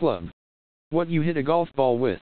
club. What you hit a golf ball with.